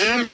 him